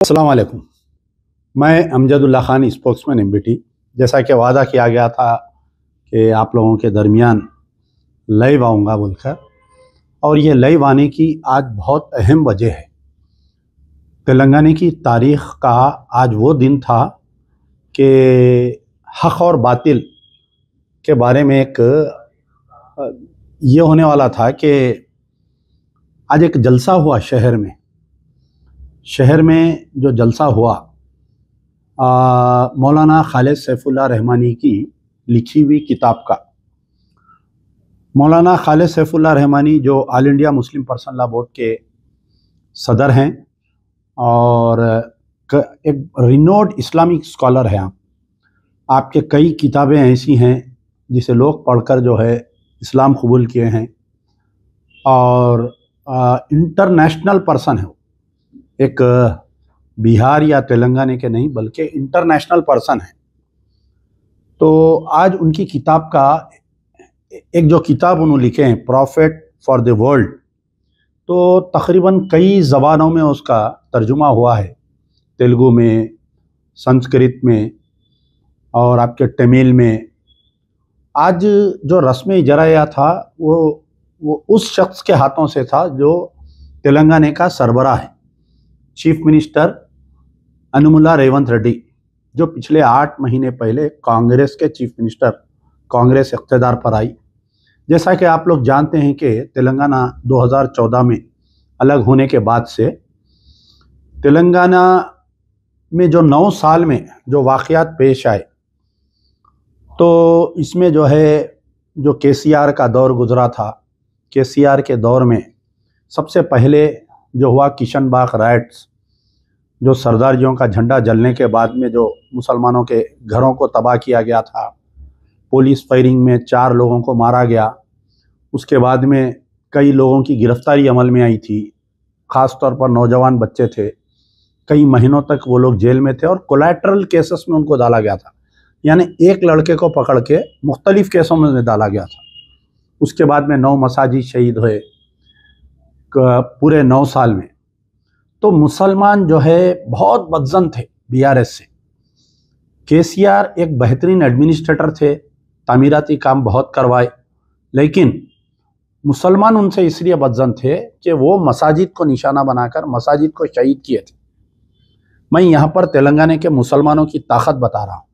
السلام علیکم۔ میں Amjad Ullah Khan spokesman M B T جیسا کہ وعدہ کیا گیا تھا کہ آپ لوگوں کے درمیان لائیو آؤں گا بول کر اور یہ لائیو آنے کی آج بہت اہم وجہ ہے۔ تلنگانے کی تاریخ کا آج وہ دن تھا کہ حق اور باطل کے بارے میں ایک، یہ ہونے والا تھا کہ آج ایک جلسہ ہوا شہر میں۔ شہر میں جو جلسہ ہوا مولانا خالد سیف اللہ رحمانی کی لکھی ہوئی کتاب کا۔ مولانا خالد سیف اللہ رحمانی جو all India Muslim person law board کے صدر ہیں اور ایک رینوڈ اسلامک اسکالر ہیں آپ۔ آپ کے کئی کتابیں ایسی ہیں جسے لوگ پڑھ کر جو ہے اسلام قبول کیے ہیں اور انٹرنیشنل پرسن ہے ایک بہار یا تلنگانے کے نہیں، بلکہ انٹرنیشنل پرسن ہے تو آج ان کی کتاب کا ایک جو کتاب انہوں لکھے ہیں پروفٹ فار دی ورلڈ تو تقریباً کئی زبانوں میں اس کا ترجمہ ہوا ہے۔ تیلگو میں، سنسکرت میں اور آپ کے ٹمیل میں۔ آج جو رسم اجرایہ تھا، وہ وہ اس شخص کے ہاتھوں سے تھا جو تلنگانے کا سربراہ ہے۔ چیف منسٹر انملا ریونت ریڈی، جو پچھلے آٹھ مہینے پہلے کانگریس کے چیف منسٹر، کانگریس اقتدار پر آئی۔ جیسا کہ آپ لوگ جانتے ہیں کہ تلنگانہ دو ہزار چودہ میں الگ ہونے کے بعد سے تلنگانہ میں جو نو سال میں جو واقعات پیش آئے، تو اس میں جو ہے، جو کے سی آر کا دور گزرا تھا، کے سی آر کے دور میں سب سے پہلے جو ہوا کشن باغ رائٹس، جو سردارجیوں کا جھنڈا جلنے کے بعد میں جو مسلمانوں کے گھروں کو تباہ کیا گیا تھا، پولیس فائرنگ میں چار لوگوں کو مارا گیا، اس کے بعد میں کئی لوگوں کی گرفتاری عمل میں آئی تھی، خاص طور پر نوجوان بچے تھے۔ کئی مہینوں تک وہ لوگ جیل میں تھے اور کولیٹرل کیسز میں ان کو ڈالا گیا تھا۔ یعنی ایک لڑکے کو پکڑ کے مختلف کیسوں میں ڈالا گیا تھا۔ اس کے بعد میں نو مساجد شہید ہوئے۔ پورے نو سال میں۔ تو مسلمان جو ہے بہت بدزن تھے بی آر ایس سے۔ کے سی آر ایک بہترین ایڈمنسٹریٹر تھے، تعمیراتی کام بہت کروائے۔ لیکن مسلمان ان سے اس لیے بدزن تھے کہ وہ مساجد کو نشانہ بنا کر مساجد کو شہید کیے تھے۔ میں یہاں پر تلنگانے کے مسلمانوں کی طاقت بتا رہا ہوں۔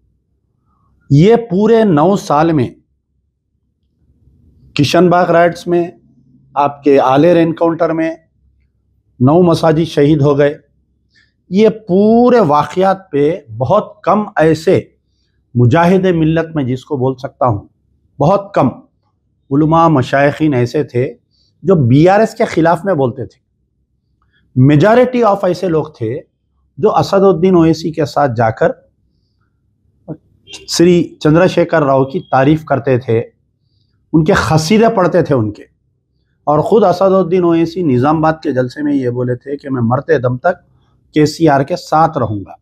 یہ پورے نو سال میں کشن باغ رائٹس میں آپ کے آلیر انکاؤنٹر میں نو مساجد شہید ہو گئے۔ یہ پورے واقعات پہ بہت کم ایسے مجاہد ملت میں جس کو بول سکتا ہوں، بہت کم علماء مشائقین ایسے تھے جو بی آر ایس کے خلاف میں بولتے تھے۔ میجارٹی آف ایسے لوگ تھے جو اسد الدین اویسی کے ساتھ جا کر سری چندر شیکر راؤ کی تعریف کرتے تھے، ان کے خصیدے پڑھتے تھے ان کے۔ اور خود اسد الدین اویسی نظام آباد کے جلسے میں یہ بولے تھے کہ میں مرتے دم تک کے سی آر کے ساتھ رہوں گا۔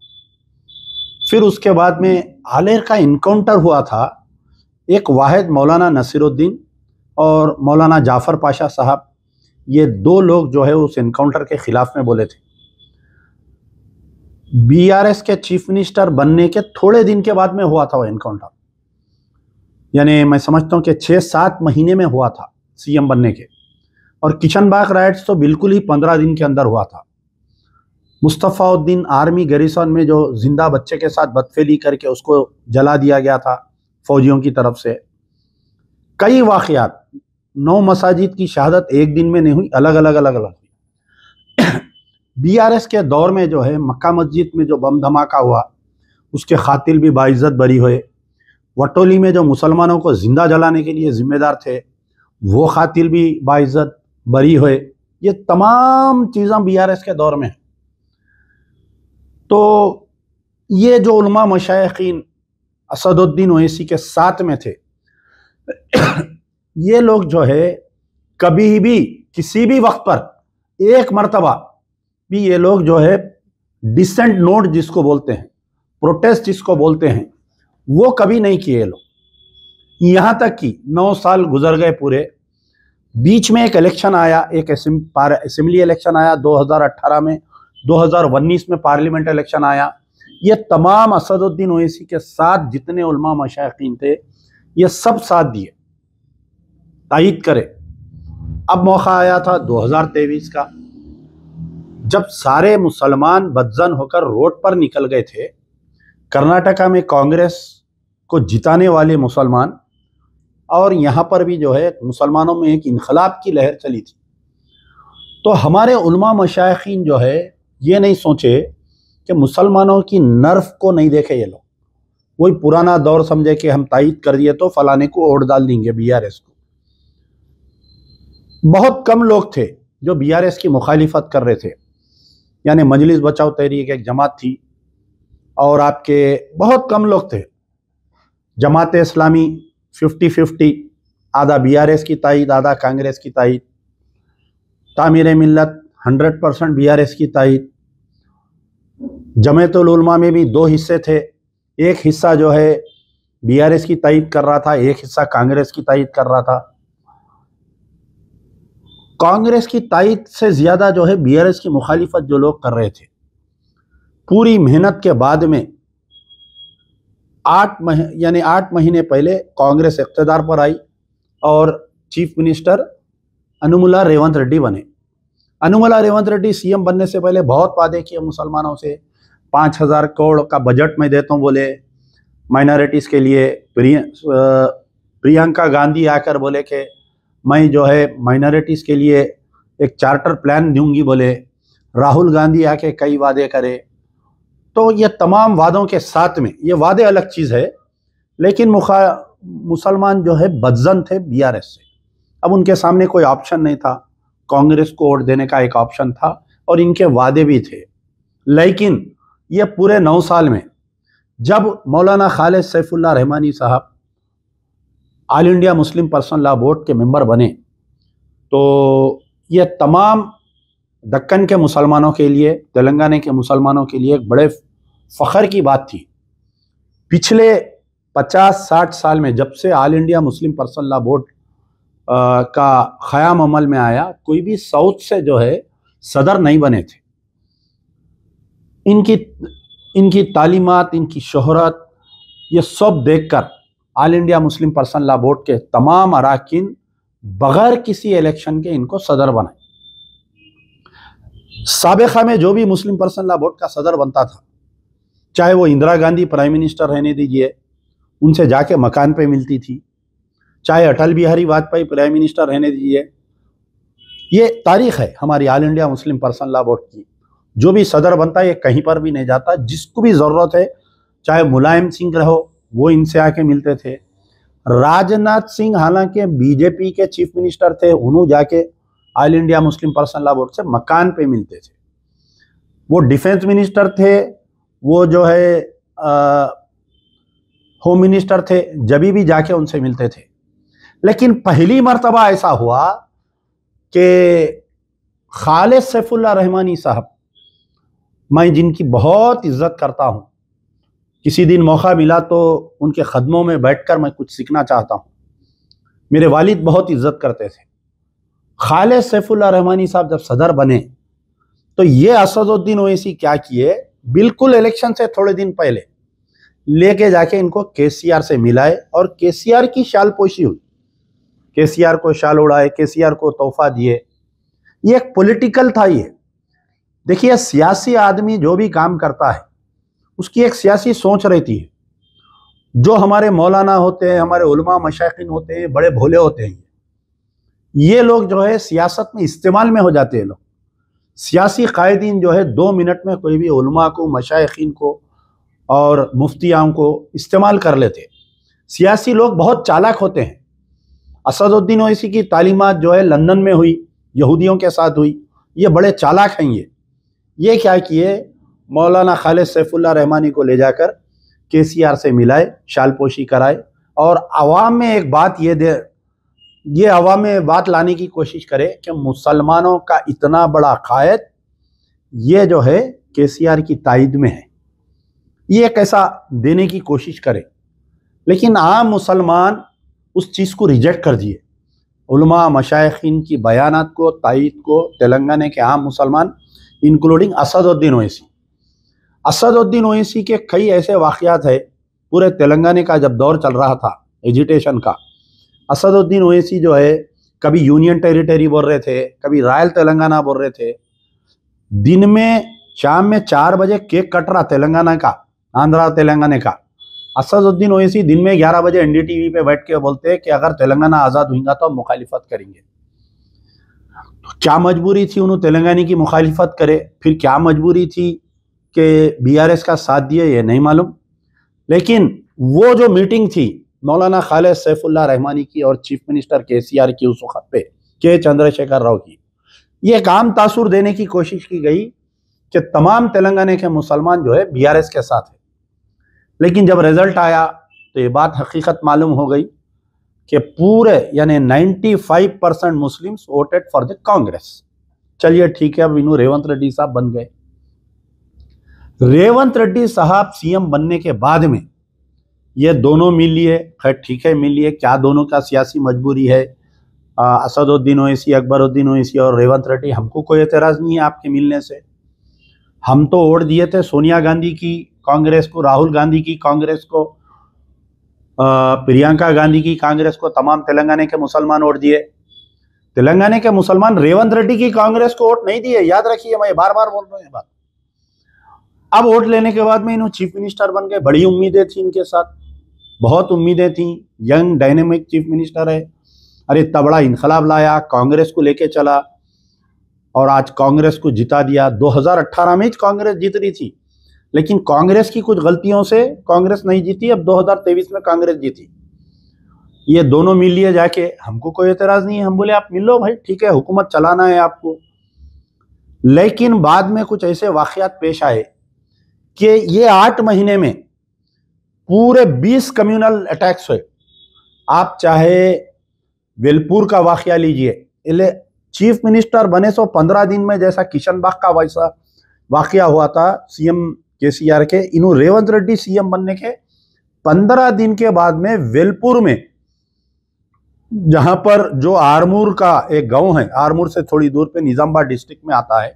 پھر اس کے بعد میں آلیر کا انکاؤنٹر ہوا تھا ایک واحد مولانا نصیر الدین اور مولانا جعفر پاشا صاحب۔ یہ دو لوگ جو ہے اس انکاؤنٹر کے خلاف میں بولے تھے۔ بی آر ایس کے چیف منسٹر بننے کے تھوڑے دن کے بعد میں ہوا تھا وہ انکاؤنٹر یعنی میں سمجھتا ہوں کہ چھ سات مہینے میں ہوا تھا۔ سی ایم بننے کے۔ اور کشن باغ رائٹس تو بالکل ہی پندرہ دن کے اندر ہوا تھا۔ مصطفیٰ الدین آرمی گریسون میں جو زندہ بچے کے ساتھ بدفیلی کر کے اس کو جلا دیا گیا تھا فوجیوں کی طرف سے۔ کئی واقعات، نو مساجد کی شہادت ایک دن میں نہیں ہوئی، الگ الگ الگ الگ ہوئی۔ بی آر ایس کے دور میں جو ہے، مکہ مسجد میں جو بم دھماکہ ہوا، اس کے قاتل بھی باعزت بری ہوئے۔ وٹولی میں جو مسلمانوں کو زندہ جلانے کے لیے ذمہ دار تھے، وہ قاتل بھی باعزت بری ہوئے۔ یہ تمام چیزاں بی آر ایس کے دور میں ہیں۔ تو یہ جو علماء مشائقین اسد الدین اویسی کے ساتھ میں تھے، یہ لوگ جو ہے، کبھی بھی، کسی بھی وقت پر ایک مرتبہ بھی یہ لوگ جو ہے ڈسنٹ نوٹ جس کو بولتے ہیں، پروٹیسٹ جس کو بولتے ہیں، وہ کبھی نہیں کیے۔ لوگ یہاں تک کہ نو سال گزر گئے پورے۔ بیچ میں ایک الیکشن آیا، ایک اسمبلی الیکشن آیا، دو ہزار اٹھارہ میں، دو ہزار انیس میں پارلیمنٹ الیکشن آیا۔ یہ تمام اسد الدین اویسی کے ساتھ جتنے علماء مشائقین تھے، یہ سب ساتھ دیے۔ تائید کرے۔ اب موقع آیا تھا دو ہزار تیویس کا۔ جب سارے مسلمان بدزن ہو کر روڈ پر نکل گئے تھے، کرناٹکا میں کانگریس کو جتانے والے مسلمان اور یہاں پر بھی جو ہے مسلمانوں میں ایک انقلاب کی لہر چلی تھی۔ تو ہمارے علماء مشائقین جو ہے یہ نہیں سوچے کہ مسلمانوں کی نرف کو نہیں دیکھے یہ لوگ۔ وہی پرانا دور سمجھے کہ ہم تائید کر دیے تو فلانے کو ووٹ ڈال دیں گے بی آر ایس کو۔ بہت کم لوگ تھے جو بی آر ایس کی مخالفت کر رہے تھے۔ یعنی مجلس بچاؤ تحریک ایک جماعت تھی اور آپ کے بہت کم لوگ تھے۔ جماعت اسلامی ففٹی ففٹی آدھا بی آر ایس کی تائید، آدھا کانگریس کی تائید۔ Tameer Millat hundred percent B R S کی تائید۔ جمعیت العلماء میں بھی دو حصے تھے۔ ایک حصہ جو ہے بی آر ایس کی تائید کر رہا تھا، ایک حصہ کانگریس کی تائید کر رہا تھا۔ کانگریس کی تائید سے زیادہ جو ہے بی آر ایس کی مخالفت جو لوگ کر رہے تھے۔ پوری محنت کے بعد میں آٹھ مہ یعنی آٹھ مہینے پہلے کانگریس اقتدار پر آئی اور چیف منسٹر انوملا ریونت ریڈی بنے۔ انوملا ریونت ریڈی سی ایم بننے سے پہلے بہت وعدے کیے مسلمانوں سے۔ پانچ ہزار کروڑ کا بجٹ میں دیتا ہوں بولے۔ مائنارٹیز کے لیے پرینکا گاندھی آ کر بولے کہ میں جو ہے مائنارٹیز کے لیے ایک چارٹر پلان دوں گی بولے۔ راہل گاندھی آ کے کئی وعدے کرے۔ تو یہ تمام وعدوں کے ساتھ میں، یہ وعدے الگ چیز ہے، لیکن مسلمان جو ہے بدزن تھے بی آر ایس سے۔ اب ان کے سامنے کوئی آپشن نہیں تھا۔ کانگریس کو ووٹ دینے کا ایک آپشن تھا اور ان کے وعدے بھی تھے۔ لیکن یہ پورے نو سال میں، جب مولانا خالد سیف اللہ رحمانی صاحب all India Muslim personal law board کے ممبر بنے، تو یہ تمام دکن کے مسلمانوں کے لیے، تلنگانہ کے مسلمانوں کے لیے ایک بڑے فخر کی بات تھی۔ پچھلے پچاس، ساٹھ سال میں جب سے all India Muslim personal law board کا خیام عمل میں آیا، کوئی بھی ساؤتھ سے جو ہے، صدر نہیں بنے تھے۔ ان کی ان کی تعلیمات، ان کی شہرت، یہ سب دیکھ کر all India Muslim person law board کے تمام اراکین بغیر کسی الیکشن کے ان کو صدر بنائے۔ سابقہ میں جو بھی مسلم پرسن لا بورڈ کا صدر بنتا تھا، چاہے وہ اندرا گاندھی پرائم منسٹر رہنے دیجیے، ان سے جا کے مکان پہ ملتی تھی، چاہے اٹل بہاری واجپئی پرائم منسٹر رہنے دیجیے۔ یہ تاریخ ہے ہماری all India Muslim person law board کی۔ جو بھی صدر بنتا ہے یہ کہیں پر بھی نہیں جاتا، جس کو بھی ضرورت ہے، چاہے ملائم سنگھ رہو، وہ ان سے آ کے ملتے تھے۔ راج ناتھ سنگھ حالانکہ بی جے پی کے چیف منسٹر تھے، انہوں جا کے all India Muslim person law board سے مکان پہ ملتے تھے۔ وہ ڈیفنس منسٹر تھے، وہ جو ہے ہوم منسٹر تھے، جبھی بھی جا کے ان سے ملتے تھے۔ لیکن پہلی مرتبہ ایسا ہوا کہ خالد سیف اللہ رحمانی صاحب، میں جن کی بہت عزت کرتا ہوں، کسی دن موقع ملا تو ان کے قدموں میں بیٹھ کر میں کچھ سیکھنا چاہتا ہوں۔ میرے والد بہت عزت کرتے تھے۔ خالد سیف اللہ رحمانی صاحب جب صدر بنے، تو یہ اسد الدین اویسی کیا کیے؟ بالکل الیکشن سے تھوڑے دن پہلے لے کے جا کے ان کو کے سی آر سے ملائے اور کے سی آر کی شال پوشی ہوئی۔ کے سی آر کو شال اڑائے کے سی آر کو تحفہ دیے۔ یہ ایک پولیٹیکل تھا یہ۔ دیکھیے، سیاسی آدمی جو بھی کام کرتا ہے، اس کی ایک سیاسی سوچ رہتی ہے۔ جو ہمارے مولانا ہوتے ہیں، ہمارے علماء، مشائقین ہوتے ہیں، بڑے بھولے ہوتے ہیں۔ یہ لوگ جو ہے سیاست میں استعمال میں ہو جاتے ہیں لوگ۔ سیاسی قائدین جو ہے دو منٹ میں کوئی بھی علماء کو مشائقین کو اور مفتیاں کو استعمال کر لیتے۔ سیاسی لوگ بہت چالاک ہوتے ہیں۔ اسد الدین اویسی کی تعلیمات جو ہے لندن میں ہوئی، یہودیوں کے ساتھ ہوئی۔ یہ بڑے چالاک ہیں یہ۔ یہ کیا کیے؟ مولانا خالد سیف اللہ رحمانی کو لے جا کر کے سی آر سے ملائے، شال پوشی کرائے اور عوام میں ایک بات یہ دے یہ ہوا میں بات لانے کی کوشش کرے کہ مسلمانوں کا اتنا بڑا قائد یہ جو ہے کے سی آر کی تائید میں ہے۔ یہ ایسا دینے کی کوشش کرے۔ لیکن عام مسلمان اس چیز کو ریجیکٹ کر دیے۔ علماء مشائقین کی بیانات کو، تائید کو، تلنگانہ کے عام مسلمان انکلوڈنگ اسد الدین اویسی۔ اسد الدین اویسی کے کئی ایسے واقعات ہے پورے تلنگانہ کا جب دور چل رہا تھا ایجیٹیشن کا۔ اسد الدین اویسی جو ہے، کبھی یونین ٹیریٹری بول رہے تھے، کبھی رائل تلنگانہ بول رہے تھے۔ دن میں، شام میں چار بجے کیک کٹ رہا تلنگانہ کا، آندھرا تلنگانہ کا۔ اسد الدین اویسی دن میں گیارہ بجے این ڈی ٹی وی پہ بیٹھ کے بولتے ہیں کہ اگر تلنگانہ آزاد ہوئیں گا تو ہم مخالفت کریں گے۔ کیا مجبوری تھی انہوں تلنگانی کی مخالفت کرے؟ پھر کیا مجبوری تھی کہ بی آر ایس کا ساتھ دیا یہ نہیں معلوم۔ لیکن وہ جو میٹنگ تھی مولانا خالد سیف اللہ رحمانی کی اور چیف منسٹر کے سی آر کی اس وقت پہ، کے چندر شیکر راؤ کی۔ یہ ایک عام تاثر دینے کی کوشش کی گئی کہ تمام تلنگانے کے مسلمان جو ہے بی آر ایس کے ساتھ ہیں۔ لیکن جب ریزلٹ آیا تو یہ بات حقیقت معلوم ہو گئی کہ پورے یعنی ninety five percent Muslim voted for the Congress. چلیے ٹھیک ہے، اب انہوں ریونت ریڈی صاحب بن گئے۔ ریونت ریڈی صاحب سی ایم بننے کے بعد میں یہ دونوں مل لیے، خیر ٹھیک ہے، مل لیے۔ کیا دونوں کا سیاسی مجبوری ہے؟ اسد الدین اویسی، اکبر الدین اویسی اور ریونت ریڈی، ہم کو کوئی اعتراض نہیں ہے آپ کے ملنے سے۔ ہم تو ووٹ دیے تھے سونیا گاندھی کی کانگریس کو، راہل گاندھی کی کانگریس کو پریانکا گاندھی کی کانگریس کو، تمام تلنگانے کے مسلمان ووٹ دیے۔ تلنگانے کے مسلمان ریونت ریڈی کی کانگریس کو ووٹ نہیں دیے۔ یاد رکھیے، میں بار بار بول رہا ہوں بات۔ اب ووٹ لینے کے بعد میں انہوں چیف منسٹر بن گئے، بڑی امیدیں تھیں ان کے ساتھ۔ بہت امیدیں تھیں۔ ینگ ڈائنمک چیف منسٹر ہے ارے تبڑا انقلاب لایا، کانگریس کو لے کے چلا اور آج کانگریس کو جتا دیا۔ دو ہزار اٹھارہ میں ہی کانگریس جیت رہی تھی۔ لیکن کانگریس کی کچھ غلطیوں سے کانگریس نہیں جیتی، اب دو ہزار تیویس میں کانگریس جیتی۔ یہ دونوں مل لیے جا کے ہم کو کوئی اعتراض نہیں ہے۔ ہم بولے، آپ مل لو بھائی، ٹھیک ہے، حکومت چلانا ہے آپ کو۔ لیکن بعد میں کچھ ایسے واقعات پیش آئے کہ یہ آٹھ مہینے میں پورے بیس کمیونل اٹیکس ہوئے۔ آپ چاہے ویلپور کا واقعہ لیجیے۔ چیف منسٹر بنے سو پندرہ دن میں جیسا کشن باغ کا ویسا واقعہ ہوا تھا سی ایم کے سی آر کے انہوں ریونت ریڈی سی ایم بننے کے۔ پندرہ دن کے بعد میں ویلپور میں، جہاں پر جو آرمور کا ایک گاؤں ہے، آرمور سے تھوڑی دور پہ نظام باد ڈسٹرکٹ میں آتا ہے۔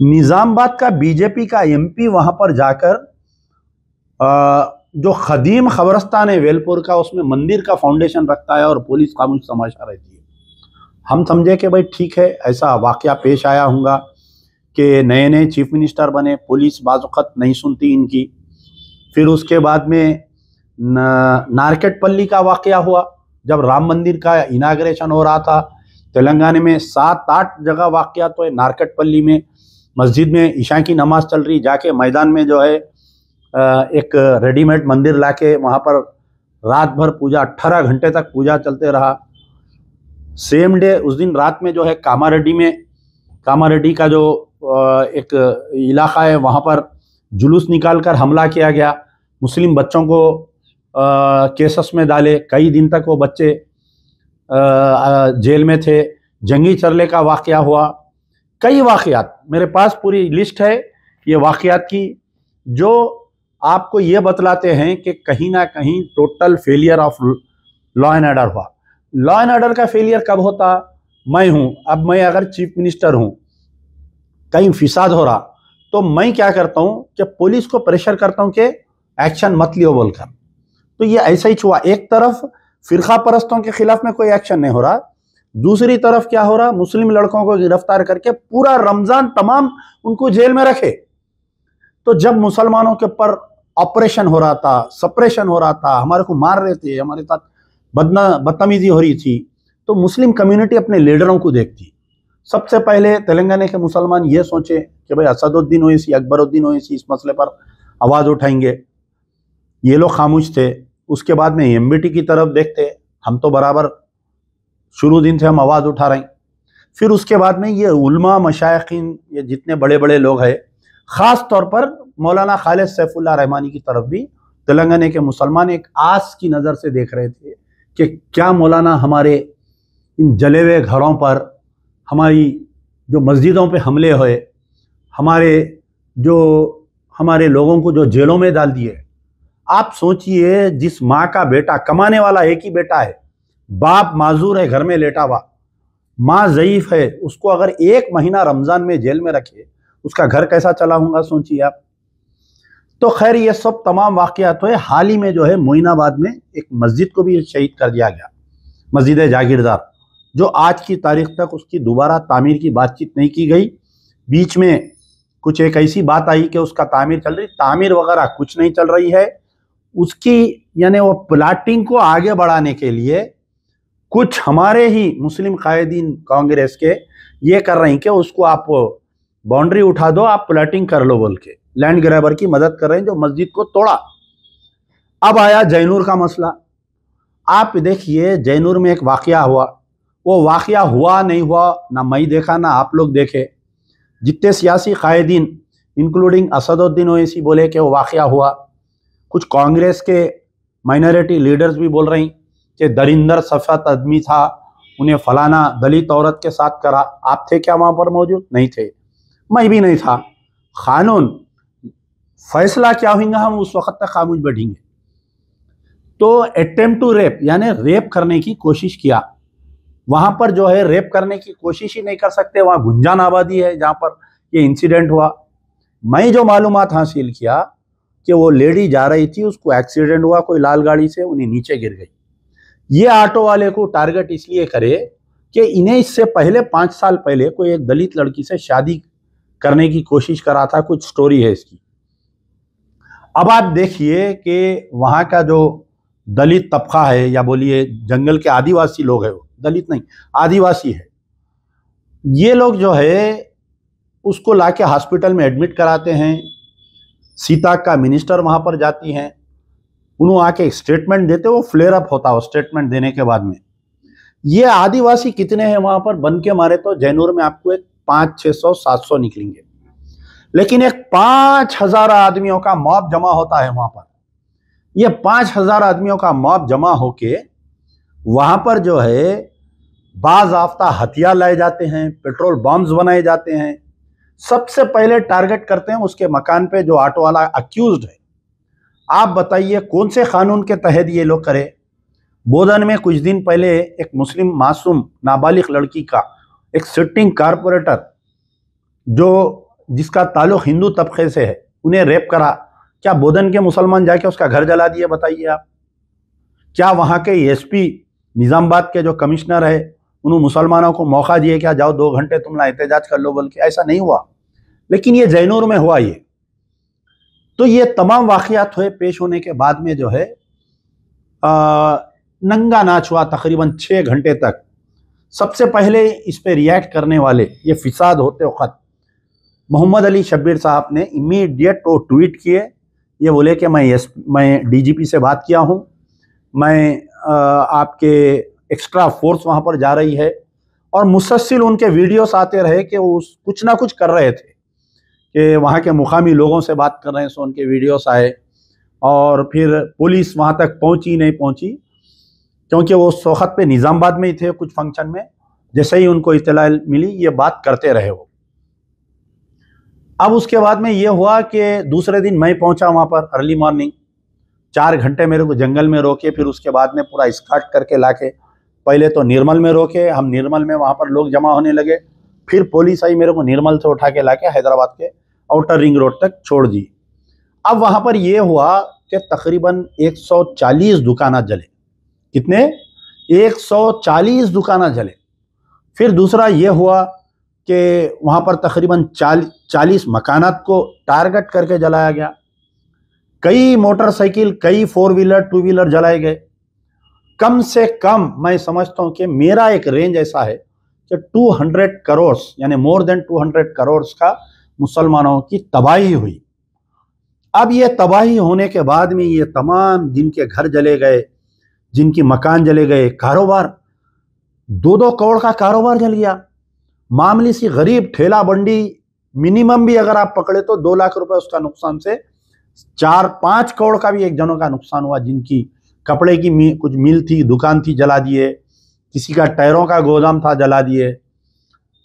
نظام آباد کا بی جے پی کا ایم پی وہاں پر جا کر جو قدیم خبرستان ہے ویلپور کا، اس میں مندر کا فاؤنڈیشن رکھتا ہے اور پولیس خاموش سماشا رہتی ہے۔ ہم سمجھے کہ بھائی ٹھیک ہے، ایسا واقعہ پیش آیا ہوں گا کہ نئے نئے چیف منسٹر بنے، پولیس بعض وقت نہیں سنتی ان کی۔ پھر اس کے بعد میں نارکٹ پلی کا واقعہ ہوا، جب رام مندر کا اناگریشن ہو رہا تھا۔ تلنگانہ میں سات آٹھ جگہ واقعہ تو ہے، نارکٹ پلی میں، مسجد میں عشاء کی نماز چل رہی، جا کے میدان میں جو ہے ایک ریڈی میڈ مندر لا کے وہاں پر رات بھر پوجا، اٹھارہ گھنٹے تک پوجا چلتے رہا۔ سیم ڈے اس دن رات میں جو ہے کاما ریڈی میں، کاما ریڈی کا جو ایک علاقہ ہے، وہاں پر جلوس نکال کر حملہ کیا گیا۔ مسلم بچوں کو کیسس میں ڈالے۔ کئی دن تک وہ بچے جیل میں تھے۔ جنگی چرلے کا واقعہ ہوا۔ کئی واقعات۔ میرے پاس پوری لسٹ ہے یہ واقعات کی، جو آپ کو یہ بتلاتے ہیں کہ کہیں نہ کہیں total failure of Lion Air ہوا۔ لائن ایڈر کا فیلئر کب ہوتا؟ میں ہوں۔ اب میں اگر چیف منسٹر ہوں، کہیں فساد ہو رہا، تو میں کیا کرتا ہوں کہ پولیس کو پریشر کرتا ہوں کہ ایکشن مت لیو بول کر۔ تو یہ ایسا ہی چھوا۔ ایک طرف فرخہ پرستوں کے خلاف میں کوئی ایکشن نہیں ہو رہا۔ دوسری طرف کیا ہو رہا؟ مسلم لڑکوں کو گرفتار کر کے پورا رمضان تمام ان کو جیل میں رکھے۔ تو جب مسلمانوں کے پر آپریشن ہو رہا تھا سپریشن ہو رہا تھا ہمارے کو مار رہے تھے ہمارے ساتھ بدنا بدتمیزی ہو رہی تھی تو مسلم کمیونٹی اپنے لیڈروں کو دیکھتی سب سے پہلے تلنگانہ کے مسلمان یہ سوچے کہ بھائی اسد الدین اویسی اکبر الدین اویسی اس مسئلے پر آواز اٹھائیں گے یہ لوگ خاموش تھے اس کے بعد میں ایم بی ٹی کی طرف دیکھتے ہم تو برابر شروع دن سے ہم آواز اٹھا رہے ہیں پھر اس کے بعد میں یہ علماء مشائقین یہ جتنے بڑے بڑے لوگ ہیں خاص طور پر مولانا خالد سیف اللہ رحمانی کی طرف بھی تلنگانے کے مسلمان ایک آس کی نظر سے دیکھ رہے تھے کہ کیا مولانا ہمارے ان جلے ہوئے گھروں پر ہماری جو مسجدوں پہ حملے ہوئے، ہمارے جو ہمارے لوگوں کو جو جیلوں میں ڈال دیے۔ آپ سوچئے جس ماں کا بیٹا، کمانے والا ایک ہی بیٹا ہے، باپ معذور ہے گھر میں لیٹا ہوا۔ ماں ضعیف ہے، اس کو اگر ایک مہینہ رمضان میں جیل میں رکھے، اس کا گھر کیسا چلا ہوں گا سوچئے آپ؟ تو خیر یہ سب تمام واقعات ہوئے۔ حال ہی میں جو ہے موئن آباد میں ایک مسجد کو بھی شہید کر دیا گیا، مسجد جاگیردار، جو آج کی تاریخ تک اس کی دوبارہ تعمیر کی بات چیت نہیں کی گئی۔ بیچ میں کچھ ایک ایسی بات آئی کہ اس کا تعمیر چل رہی، تعمیر وغیرہ کچھ نہیں چل رہی ہے۔ اس کی یعنی وہ پلاٹنگ کو آگے بڑھانے کے لیے کچھ ہمارے ہی مسلم قائدین کانگریس کے یہ کر رہے ہیں کہ اس کو آپ باؤنڈری اٹھا دو، آپ پلاٹنگ کر لو بول کے۔ لینڈ گریبر کی مدد کر رہے ہیں جو مسجد کو توڑا۔ اب آیا جینور کا مسئلہ۔ آپ دیکھیے جینور میں ایک واقعہ ہوا۔ وہ واقعہ ہوا نہیں ہوا، نہ میں دیکھا، نہ آپ لوگ دیکھے۔ جتنے سیاسی قائدین انکلوڈنگ اسد الدین اویسی بولے کہ وہ واقعہ ہوا۔ کچھ کانگریس کے مائنورٹی لیڈرز بھی بول رہی کہ درندر سفید آدمی تھا، انہیں فلانا دلت عورت کے ساتھ کرا۔ آپ تھے کیا وہاں پر موجود؟ نہیں تھے۔ میں بھی نہیں تھا۔ قانون فیصلہ کیا ہوئیں گا، ہم اس وقت تک خاموش بیٹھیں گے۔ تو اٹیمپ ٹو ریپ یعنی ریپ کرنے کی کوشش کیا۔ وہاں پر جو ہے ریپ کرنے کی کوشش ہی نہیں کر سکتے، وہاں گنجان آبادی ہے جہاں پر یہ انسیڈنٹ ہوا۔ میں جو معلومات حاصل کیا کہ وہ لیڈی جا رہی تھی، اس کو ایکسیڈنٹ ہوا، کوئی لال گاڑی سے انہیں نیچے گر گئی۔ یہ آٹو والے کو ٹارگٹ اس لیے کرے کہ انہیں اس سے پہلے پانچ سال پہلے کوئی ایک دلت لڑکی سے شادی کرنے کی کوشش کرا تھا، کچھ سٹوری ہے اس کی۔ اب آپ دیکھیے کہ وہاں کا جو دلت طبقہ ہے، یا بولیے جنگل کے آدیواسی لوگ ہیں وہ، دلت نہیں، آدیواسی ہے۔ یہ لوگ جو ہے، اس کو لا کے ہاسپٹل میں ایڈمٹ کراتے ہیں۔ سیتا کا منسٹر وہاں پر جاتی ہیں۔ انہوں آ کے اسٹیٹمنٹ دیتے، وہ فلیئر اپ ہوتا، وہ اسٹیٹمنٹ دینے کے بعد میں۔ یہ آدیواسی کتنے ہیں وہاں پر؟ بن کے مارے تو جینور میں آپ کو ایک پانچ، چھ سو، سات سو نکلیں گے۔ لیکن ایک پانچ ہزار آدمیوں کا موب جمع ہوتا ہے وہاں پر۔ یہ پانچ ہزار آدمیوں کا موب جمع ہو کے وہاں پر جو ہے بعض آفتہ ہتھیار لائے جاتے ہیں پیٹرول بامز بنائے جاتے ہیں۔ سب سے پہلے ٹارگٹ کرتے ہیں اس کے مکان پہ جو آٹو والا اکیوزڈ ہے۔ آپ بتائیے کون سے قانون کے تحت یہ لوگ کرے؟ بودن میں کچھ دن پہلے ایک مسلم معصوم، نابالغ لڑکی کا، ایک سٹنگ کارپوریٹر جو جس کا تعلق ہندو طبقے سے ہے، انہیں ریپ کرا۔ کیا بودن کے مسلمان جا کے اس کا گھر جلا دیے بتائیے آپ؟ کیا وہاں کے ایس پی نظام آباد کے جو کمشنر ہے، انہوں مسلمانوں کو موقع دیے کیا جاؤ، دو گھنٹے تم نہ احتجاج کر لو بلکہ؟ ایسا نہیں ہوا۔ لیکن یہ جینور میں ہوا یہ۔ تو یہ تمام واقعات ہوئے پیش ہونے کے بعد میں جو ہے ننگا ناچ ہوا تقریباً چھ گھنٹے تک۔ سب سے پہلے اس پہ ریئیکٹ کرنے والے، یہ فساد ہوتے وقت محمد علی شبیر صاحب نے امیڈیٹ وہ ٹویٹ کیے، یہ بولے کہ میں یس میں ڈی جی پی سے بات کیا ہوں، میں آپ کے ایکسٹرا فورس وہاں پر جا رہی ہے۔ اور مسلسل ان کے ویڈیوز آتے رہے کہ وہ کچھ نہ کچھ کر رہے تھے، کہ وہاں کے مقامی لوگوں سے بات کر رہے ہیں، سو ان کے ویڈیوز آئے۔ اور پھر پولیس وہاں تک پہنچی، نہیں پہنچی، کیونکہ وہ اس وقت پہ نظام آباد میں ہی تھے کچھ فنکشن میں، جیسے ہی ان کو اطلاع ملی، یہ بات کرتے رہے وہ۔ اب اس کے بعد میں یہ ہوا کہ دوسرے دن میں پہنچا وہاں پر ارلی مارننگ چار گھنٹے میرے کو جنگل میں روکے، پھر اس کے بعد میں پورا اسکارٹ کر کے لا کے پہلے تو نرمل میں روکے، ہم نرمل میں وہاں پر لوگ جمع ہونے لگے۔ پھر پولیس آئی میرے کو نرمل سے اٹھا کے لا کے حیدرآباد کے آؤٹر رنگ روڈ تک چھوڑ دی۔ اب وہاں پر یہ ہوا کہ تقریباً ایک سو چالیس دکانات جلے۔ کتنے؟ ایک سو چالیس دکانات جلے۔ پھر دوسرا یہ ہوا کہ وہاں پر تقریباً چالیس مکانات کو ٹارگٹ کر کے جلایا گیا۔ کئی موٹر سائیکل، کئی فور ویلر ٹو ویلر جلائے گئے۔ کم سے کم میں سمجھتا ہوں کہ میرا ایک رینج ایسا ہے کہ ٹو ہنڈریڈ کروڑس یعنی مور دین ٹو ہنڈریڈ کروڑس کا مسلمانوں کی تباہی ہوئی۔ اب یہ تباہی ہونے کے بعد میں یہ تمام جن کے گھر جلے گئے، جن کی مکان جلے گئے، کاروبار۔ دو دو کروڑ کا کاروبار جل گیا۔ معاملی سی غریب ٹھیلا بنڈی منیمم بھی اگر آپ پکڑے تو دو لاکھ روپے اس کا نقصان سے چار پانچ کروڑ کا بھی ایک جنوں کا نقصان ہوا جن کی کپڑے کی کچھ مل تھی، دکان تھی جلا دیے، کسی کا ٹائروں کا گودام تھا جلا دیے،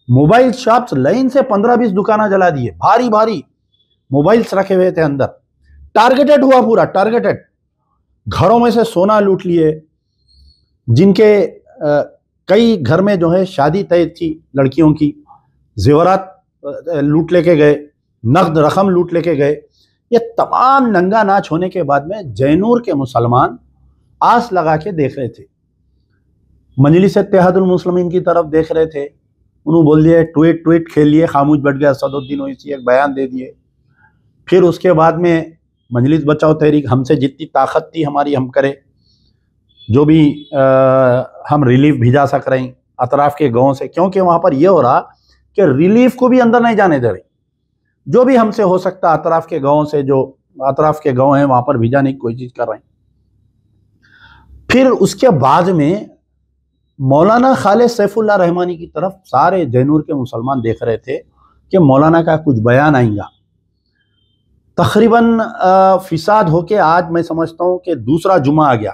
موبائل شاپس لائن سے پندرہ بیس دکانہ جلا دیے، بھاری بھاری موبائلس رکھے ہوئے تھے اندر۔ ٹارگیٹڈ ہوا پورا ٹارگیٹڈ گھروں میں سے سونا لوٹ لیے، جن کے کئی گھر میں جو ہے شادی طے تھی لڑکیوں کی، زیورات لوٹ لے کے گئے، نقد رقم لوٹ لے کے گئے۔ یہ تمام ننگا ناچ ہونے کے بعد میں جینور کے مسلمان آس لگا کے دیکھ رہے تھے۔ مجلس اتحاد المسلمین کی طرف دیکھ رہے تھے۔ انہوں بول دیے، ٹویٹ ٹویٹ کھیل لیے، خاموش بیٹھ گیا صد الدین اویسی ایک بیان دے دیے۔ پھر اس کے بعد میں مجلس بچاؤ تحریک، ہم سے جتنی طاقت تھی ہماری، ہم کرے۔ جو بھی ہم ریلیف بھیجا سک رہے ہیں اطراف کے گاؤں سے، کیونکہ وہاں پر یہ ہو رہا کہ ریلیف کو بھی اندر نہیں جانے دے رہے جو بھی ہم سے ہو سکتا اطراف کے گاؤں سے، جو اطراف کے گاؤں ہیں، وہاں پر بھیجانے کی کوشش کر رہے ہیں۔ پھر اس کے بعد میں مولانا خالد سیف اللہ رحمانی کی طرف سارے جینور کے مسلمان دیکھ رہے تھے کہ مولانا کا کچھ بیان آئیں گا۔ تقریباً فساد ہو کے آج میں سمجھتا ہوں کہ دوسرا جمعہ آ گیا۔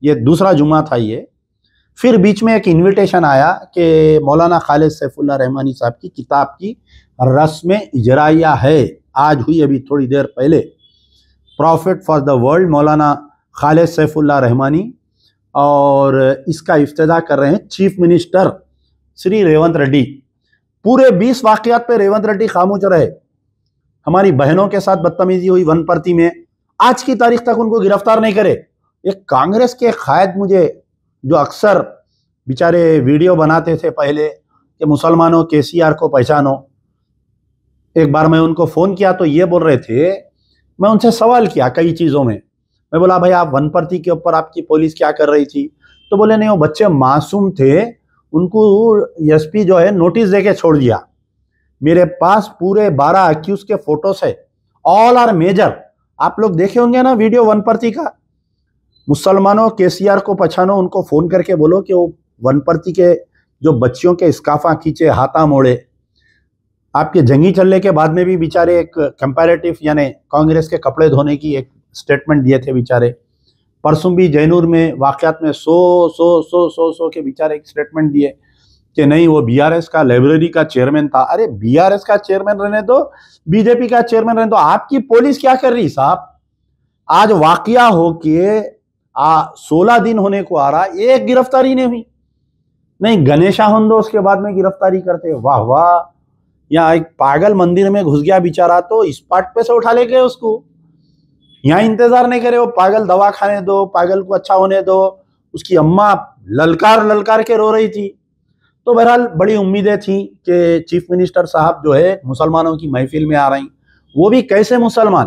یہ دوسرا جمعہ تھا یہ۔ پھر بیچ میں ایک انویٹیشن آیا کہ مولانا خالد سیف اللہ رحمانی صاحب کی کتاب کی رسم اجرائیہ ہے۔ آج ہوئی ابھی تھوڑی دیر پہلے۔ پروفٹ فار دا ورلڈ مولانا خالد سیف اللہ رحمانی۔ اور اس کا افتداء کر رہے ہیں چیف منسٹر سری ریونت ریڈی۔ پورے بیس واقعات پہ ریونت ریڈی خاموش رہے۔ ہماری بہنوں کے ساتھ بدتمیزی ہوئی ون پرتی میں۔ آج کی تاریخ تک ان کو گرفتار نہیں کرے۔ ایک کانگریس کے قائد مجھے جو اکثر بیچارے ویڈیو بناتے تھے پہلے کہ مسلمانوں کے سی آر کو پہچانو، ایک بار میں ان کو فون کیا تو یہ بول رہے تھے، میں ان سے سوال کیا کئی چیزوں میں۔ میں بولا، بھائی، آپ ون پرتی کے اوپر آپ کی پولیس کیا کر رہی تھی؟ تو بولے، نہیں، وہ بچے معصوم تھے، ان کو ایس پی جو ہے نوٹس دے کے چھوڑ دیا۔ میرے پاس پورے بارہ اکیوز کے فوٹوز ہے آل آر میجر آپ لوگ دیکھے ہوں گے نا ویڈیو ون پرتی کا؟ مسلمانوں کے سی آر کو پچھانو ان کو فون کر کے بولو کہ وہ ون پرتی کے جو بچیوں کے اسکافا کھینچے ہاتھا موڑے۔ آپ کے جنگی چلنے کے بعد میں بھی بیچارے ایک کمپیریٹیو یعنی کانگریس کے کپڑے دھونے کی ایک سٹیٹمنٹ دیے تھے بیچارے۔ پرسوں بھی جینور میں واقعات میں سو سو سو سو سو کے بیچارے ایک سٹیٹمنٹ دیے کہ نہیں، وہ بی آر ایس کا لائبریری کا چیئرمین تھا۔ ارے بی آر ایس کا چیئرمین رہنے دو بی جے پی کا چیئرمین رہنے دو۔ آپ کی پولیس کیا کر رہی صاحب؟ آج واقعہ ہو کے سولہ دن ہونے کو آ رہا ایک گرفتاری نہیں ہوئی۔ نہیں گنیشا ہندو، اس کے بعد میں گرفتاری کرتے، واہ واہ۔ یا ایک پاگل مندر میں گھس گیا بیچارہ تو اس پارٹ پہ سے اٹھا لے گئے اس کو۔ یہاں انتظار نہیں کرے، وہ پاگل دوا کھانے دو، پاگل کو اچھا ہونے دو۔ اس کی اماں للکار للکار کے رو رہی تھی۔ تو بہرحال بڑی امیدیں تھیں کہ چیف منسٹر صاحب جو ہے، مسلمانوں کی محفل میں آ رہی۔ وہ بھی کیسے مسلمان؟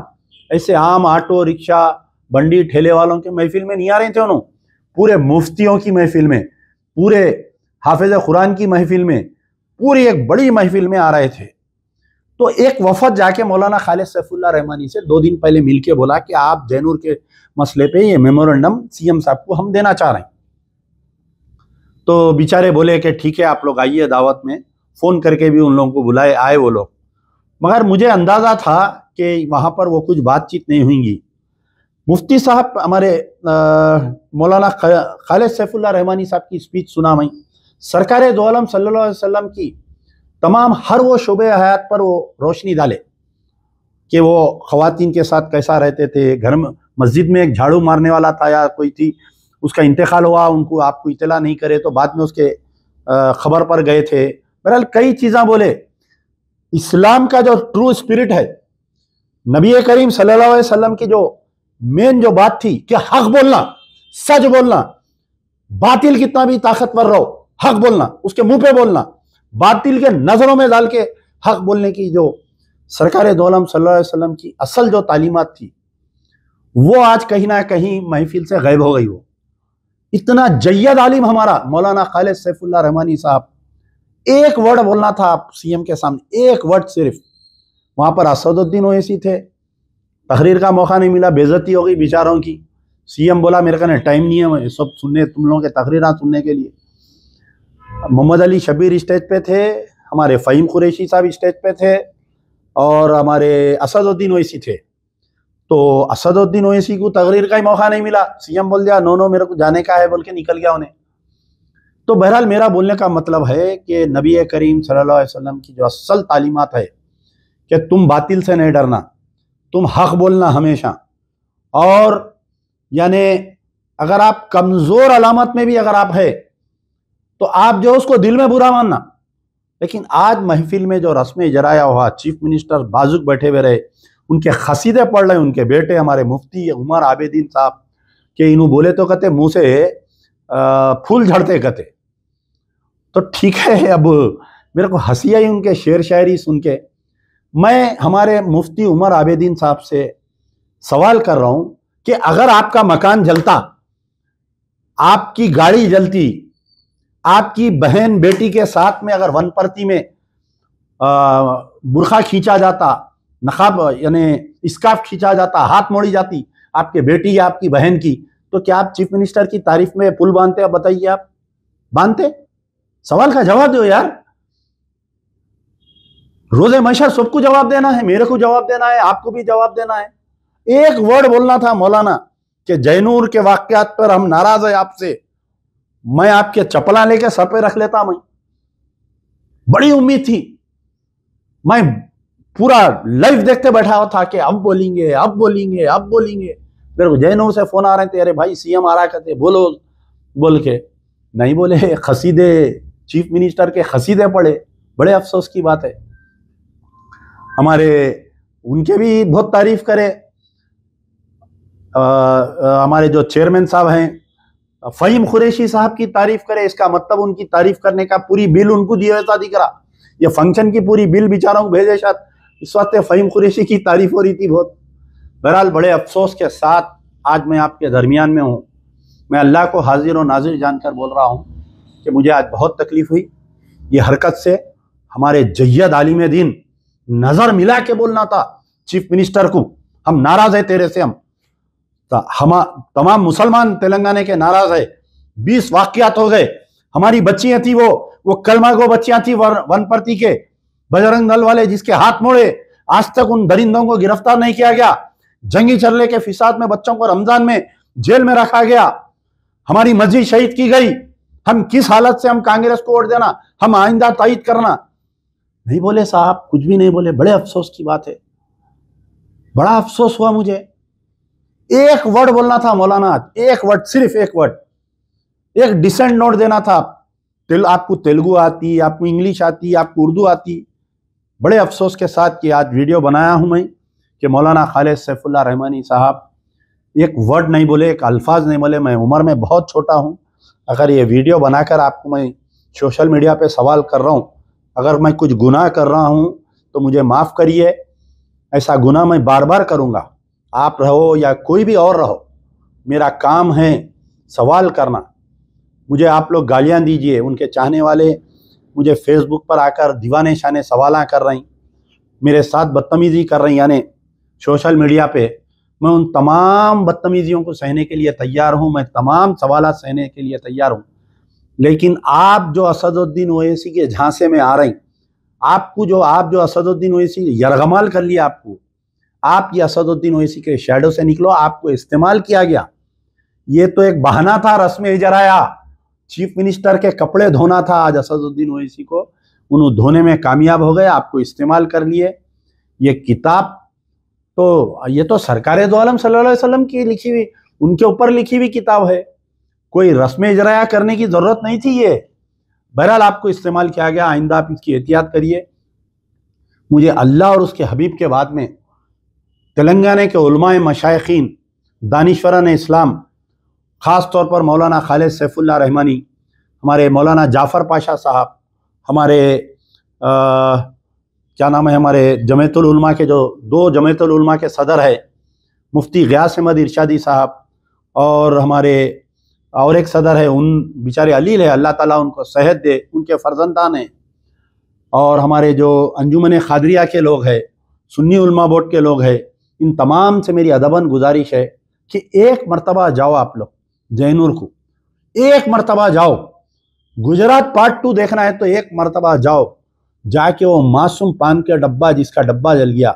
ایسے عام آٹو رکشہ بنڈی ٹھیلے والوں کے محفل میں نہیں آ رہے تھے انہوں؟ پورے مفتیوں کی محفل میں، پورے حافظ قرآن کی محفل میں، پوری ایک بڑی محفل میں آ رہے تھے۔ تو ایک وفد جا کے مولانا خالد سیف اللہ رحمانی سے دو دن پہلے مل کے بولا کہ آپ جینور کے مسئلے پہ یہ میمورنڈم سی ایم صاحب کو ہم دینا چاہ رہے ہیں۔ تو بیچارے بولے کہ ٹھیک ہے، آپ لوگ آئیے دعوت میں۔ فون کر کے بھی ان لوگوں کو بلائے آئے وہ لوگ۔ مگر مجھے اندازہ تھا کہ وہاں پر وہ کچھ بات چیت نہیں ہوئیں گی۔ مفتی صاحب، ہمارے مولانا خالد سیف اللہ رحمانی صاحب کی اسپیچ سنا میں سرکار دو عالم صلی اللہ علیہ وسلم کی تمام ہر وہ شعبے حیات پر وہ روشنی ڈالے کہ وہ خواتین کے ساتھ کیسا رہتے تھے، گھر میں، مسجد میں ایک جھاڑو مارنے والا تھا یا کوئی تھی، اس کا انتقال ہوا، ان کو آپ کو اطلاع نہیں کرے تو بعد میں اس کے خبر پر گئے تھے۔ بہرحال کئی چیزاں بولے۔ اسلام کا جو ٹرو اسپرٹ ہے، نبی کریم صلی اللہ علیہ وسلم کی جو مین جو بات تھی کہ حق بولنا، سچ بولنا، باطل کتنا بھی طاقتور رہو، حق بولنا، اس کے منہ پہ بولنا، باطل کے نظروں میں ڈال کے حق بولنے کی جو سرکار دولم صلی اللہ علیہ وسلم کی اصل جو تعلیمات تھی، وہ آج کہیں نہ کہیں محفل سے غائب ہو گئی ہو۔ اتنا جید عالم ہمارا، مولانا خالد سیف اللہ رحمانی صاحب، ایک ورڈ بولنا تھا سی ایم کے سامنے، ایک ورڈ صرف۔ وہاں پر اسد الدین اویسی تھے تقریر کا موقع نہیں ملا بےزتی ہو گئی بیچاروں کی۔ سی ایم بولا، میرے کہنے ٹائم نہیں ہے سب سننے، تم لوگوں کے تقریرات سننے کے لیے۔ محمد علی شبیر اسٹیج پہ تھے، ہمارے فہیم قریشی صاحب اسٹیج پہ تھے، اور ہمارے اسد الدین اویسی تھے۔ تو اسد الدین اویسی کو تقریر کا ہی موقع نہیں ملا۔ سی ایم بول دیا، نو نو، میرے کو جانے کا ہے بول کے نکل گیا انہیں۔ تو بہرحال میرا بولنے کا مطلب ہے کہ نبی کریم صلی اللہ علیہ وسلم کی جو اصل تعلیمات ہے کہ تم باطل سے نہیں ڈرنا۔ تم حق بولنا ہمیشہ۔ اور یعنی اگر آپ کمزور علامت میں بھی اگر آپ ہے تو آپ جو اس کو دل میں برا ماننا۔ لیکن آج محفل میں جو رسم جرایا ہوا، چیف منسٹر بازوک بیٹھے ہوئے رہے، ان کے خسیدے پڑھ رہے ان کے بیٹے ہمارے مفتی عمر عابدین صاحب کہ انہوں بولے تو کہتے، منہ سے پھول جھڑتے کہتے۔ تو ٹھیک ہے، اب میرے کو ہنسی آئی ان کے شعر شاعری سن کے۔ میں ہمارے مفتی عمر عابدین صاحب سے سوال کر رہا ہوں کہ اگر آپ کا مکان جلتا، آپ کی گاڑی جلتی، آپ کی بہن بیٹی کے ساتھ میں اگر ون پرتی میں برخا کھینچا جاتا، نقاب یعنی اسکاف کھینچا جاتا، ہاتھ موڑی جاتی آپ کے بیٹی یا آپ کی بہن کی، تو کیا آپ چیف منسٹر کی تعریف میں پل باندھتے؟ بتائیے آپ، باندھتے؟ سوال کا جواب دو یار۔ روز مشر سب کو جواب دینا ہے، میرے کو جواب دینا ہے، آپ کو بھی جواب دینا ہے۔ ایک ورڈ بولنا تھا مولانا کہ جینور کے واقعات پر ہم ناراض ہیں آپ سے۔ میں آپ کے چپلا لے کے سر پہ رکھ لیتا میں۔ بڑی امید تھی۔ میں پورا لائف دیکھتے بیٹھا ہوا تھا کہ اب بولیں گے، اب بولیں گے، اب بولیں گے۔ میرے کو جینور سے فون آ رہے تھے ارے بھائی سی ایم آ رہا کہتے بولو۔ بول کے نہیں بولے، خسیدے، چیف منسٹر کے خسیدے پڑے۔ بڑے افسوس کی بات ہے۔ ہمارے ان کے بھی بہت تعریف کرے ہمارے جو چیئرمین صاحب ہیں، فہیم قریشی صاحب کی تعریف کرے اس کا مطلب ان کی تعریف کرنے کا پوری بل ان کو دیے ویسا دکھ رہا یہ فنکشن کی پوری بل بیچاروں کو بھیجے شاید اس وقت فہیم قریشی کی تعریف ہو رہی تھی بہت۔ بہرحال بڑے افسوس کے ساتھ آج میں آپ کے درمیان میں ہوں۔ میں اللہ کو حاضر و ناظر جان کر بول رہا ہوں کہ مجھے آج بہت تکلیف ہوئی۔ یہ حرکت سے ہمارے جید عالم دین نظر ملا کے بولنا تھا چیف منسٹر کو۔ ہم ناراض ہیں تیرے سے ہم۔ ہم تمام مسلمان تلنگانہ کے ناراض ہے بیس واقعات ہو گئے۔ ہماری بچیاں تھی وہ۔ وہ کلمہ گو بچیاں تھی ون پرتی کے۔ بجرنگ دل والے جس کے ہاتھ موڑے۔ آج تک ان درندوں کو گرفتار نہیں کیا گیا۔ جنگی چلنے کے فساد میں بچوں کو رمضان میں جیل میں رکھا گیا۔ ہماری مسجد شہید کی گئی۔ ہم کس حالت سے ہم کانگریس کو ووٹ دینا؟ ہم آئندہ تائید کرنا۔ نہیں بولے صاحب، کچھ بھی نہیں بولے، بڑے افسوس کی بات ہے۔ بڑا افسوس ہوا مجھے۔ ایک ورڈ بولنا تھا مولانا، ایک ورڈ صرف ایک ورڈ ایک ڈسینٹ نوٹ دینا تھا۔ آپ کو تیلگو آتی، آپ کو انگلش آتی، آپ کو اردو آتی۔ بڑے افسوس کے ساتھ کہ آج ویڈیو بنایا ہوں میں کہ مولانا خالد سیف اللہ رحمانی صاحب ایک ورڈ نہیں بولے، ایک الفاظ نہیں بولے۔ میں عمر میں بہت چھوٹا ہوں۔ اگر یہ ویڈیو بنا کر آپ کو میں سوشل میڈیا پہ سوال کر رہا ہوں اگر میں کچھ گناہ کر رہا ہوں تو مجھے معاف کریے، ایسا گناہ میں بار بار کروں گا۔ آپ رہو یا کوئی بھی اور رہو، میرا کام ہے سوال کرنا۔ مجھے آپ لوگ گالیاں دیجیے، ان کے چاہنے والے مجھے فیس بک پر آ کر دیوانے شانے سوالاں کر رہی میرے ساتھ بدتمیزی کر رہی یعنی سوشل میڈیا پہ میں ان تمام بدتمیزیوں کو سہنے کے لیے تیار ہوں، میں تمام سوالات سہنے کے لیے تیار ہوں۔ لیکن آپ جو اسد الدین اویسی کے جھانسے میں آ رہی، آپ کو جو، آپ جو اسد الدین اویسی یرغمال کر لیا آپ کو، آپ یہ اسد الدین اویسی کے شیڈو سے نکلو، آپ کو استعمال کیا گیا۔ یہ تو ایک بہانہ تھا رسم اجرایا۔ چیف منسٹر کے کپڑے دھونا تھا آج اسد الدین اویسی کو۔ انہوں دھونے میں کامیاب ہو گئے، آپ کو استعمال کر لیے۔ یہ کتاب تو، یہ تو سرکار دو عالم صلی اللہ علیہ وسلم کی لکھی ہوئی، ان کے اوپر لکھی ہوئی کتاب ہے۔ کوئی رسم اجرایا کرنے کی ضرورت نہیں تھی یہ۔ بہرحال آپ کو استعمال کیا گیا، آئندہ آپ اس کی احتیاط کریے۔ مجھے اللہ اور اس کے حبیب کے بعد میں تلنگانہ کے علماء مشائقین دانشوران اسلام، خاص طور پر مولانا خالد سیف اللہ رحمانی، ہمارے مولانا جعفر پاشا صاحب، ہمارے کیا نام ہے، ہمارے جمعیت العلماء کے جو دو جمعیت العلماء کے صدر ہے مفتی غیاس احمد ارشادی صاحب اور ہمارے اور ایک صدر ہے، ان بیچارے علیل ہے، اللہ تعالیٰ ان کو صحت دے، ان کے فرزندان ہیں۔ اور ہمارے جو انجمن خادریہ کے لوگ ہیں، سنی علماء بورڈ کے لوگ ہیں، ان تمام سے میری ادباً گزارش ہے کہ ایک مرتبہ جاؤ آپ لوگ جینور کو۔ ایک مرتبہ جاؤ۔ گجرات پارٹ ٹو دیکھنا ہے تو ایک مرتبہ جاؤ۔ جا کے وہ معصوم پان کے ڈبہ، جس کا ڈبہ جل گیا،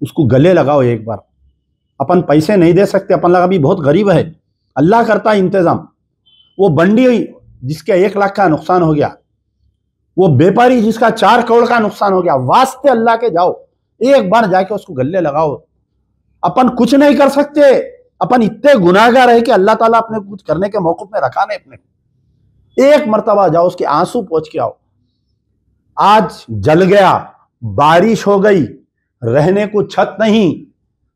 اس کو گلے لگاؤ ایک بار۔ اپن پیسے نہیں دے سکتے، اپن لگا بھی بہت غریب ہے اللہ کرتا انتظام۔ وہ بنڈی ہوئی جس کے ایک لاکھ کا نقصان ہو گیا۔ وہ بیپاری جس کا چار کروڑ کا نقصان ہو گیا۔ واسطے اللہ کے جاؤ۔ ایک بار جا کے اس کو گلے لگاؤ۔ اپن کچھ نہیں کر سکتے۔ اپن اتنے گناہ گار ہے کہ اللہ تعالیٰ اپنے کچھ کرنے کے موقف میں رکھا نہیں اپنے۔ ایک مرتبہ جاؤ، اس کے آنسو پہنچ کے آؤ۔ آج جل گیا، بارش ہو گئی۔ رہنے کو چھت نہیں،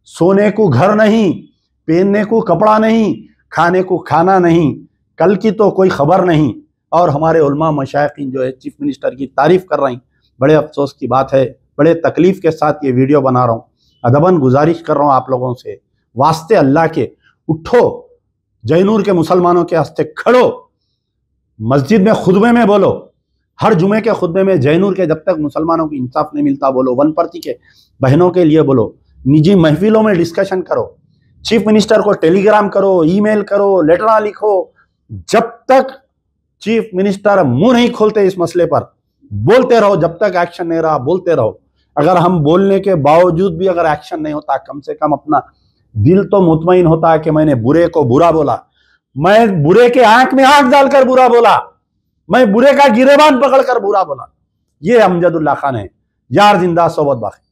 سونے کو گھر نہیں، پہننے کو کپڑا نہیں کھانے کو کھانا نہیں، کل کی تو کوئی خبر نہیں۔ اور ہمارے علماء مشائقین جو ہے، چیف منسٹر کی تعریف کر رہی ہیں۔ بڑے افسوس کی بات ہے، بڑے تکلیف کے ساتھ یہ ویڈیو بنا رہا ہوں۔ ادباً گزارش کر رہا ہوں آپ لوگوں سے۔ واسطے اللہ کے، اٹھو جینور کے مسلمانوں کے ہستے کھڑو۔ مسجد میں خطبے میں بولو۔ ہر جمعے کے خطبے میں جینور کے جب تک مسلمانوں کی انصاف نہیں ملتا، بولو۔ ون پرتی کے بہنوں کے لیے بولو۔ نجی محفلوں میں ڈسکشن کرو۔ چیف منسٹر کو ٹیلی گرام کرو ای میل کرو لیٹر لکھو۔ جب تک چیف منسٹر منہ نہیں کھولتے اس مسئلے پر، بولتے رہو، جب تک ایکشن نہیں رہا، بولتے رہو۔ اگر ہم بولنے کے باوجود بھی اگر ایکشن نہیں ہوتا، کم سے کم اپنا دل تو مطمئن ہوتا ہے کہ میں نے برے کو برا بولا۔ میں برے کے آنکھ میں آنکھ ڈال کر برا بولا۔ میں برے کا گریبان پکڑ کر برا بولا۔ یہ امجد اللہ خان ہے یار زندہ، صحبت باقی۔